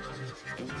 Oh.